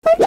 you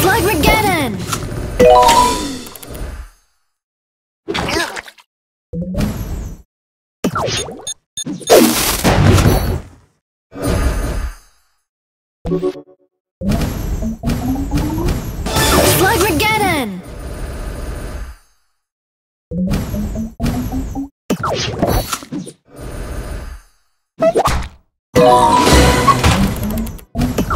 Slugmageddon! Slugmageddon!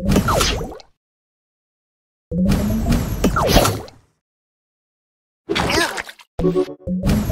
Thank you.